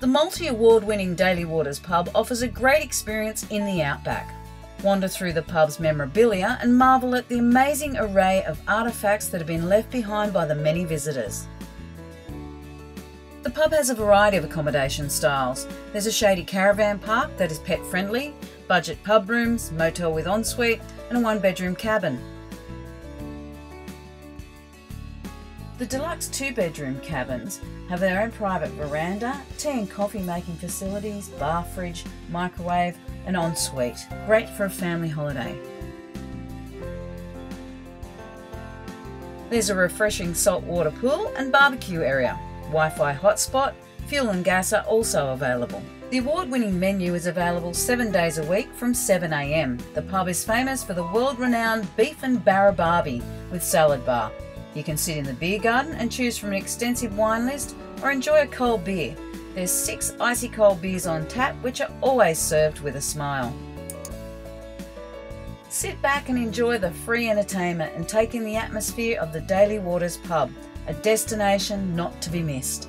The multi award winning Daly Waters pub offers a great experience in the outback. Wander through the pub's memorabilia and marvel at the amazing array of artefacts that have been left behind by the many visitors. The pub has a variety of accommodation styles. There's a shady caravan park that is pet friendly, budget pub rooms, motel with ensuite, and a one bedroom cabin. The deluxe two bedroom cabins have their own private veranda, tea and coffee making facilities, bar fridge, microwave, and ensuite. Great for a family holiday. There's a refreshing saltwater pool and barbecue area. Wi Fi hotspot, fuel and gas are also available. The award winning menu is available seven days a week from 7am. The pub is famous for the world renowned beef and barra barbie with salad bar. You can sit in the beer garden and choose from an extensive wine list or enjoy a cold beer. There's six icy cold beers on tap which are always served with a smile. Sit back and enjoy the free entertainment and take in the atmosphere of the Daly Waters pub, a destination not to be missed.